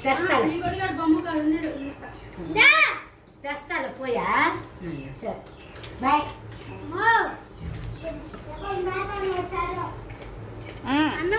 Testa, ah, lo. Ah, testa lo puoi, eh? うん。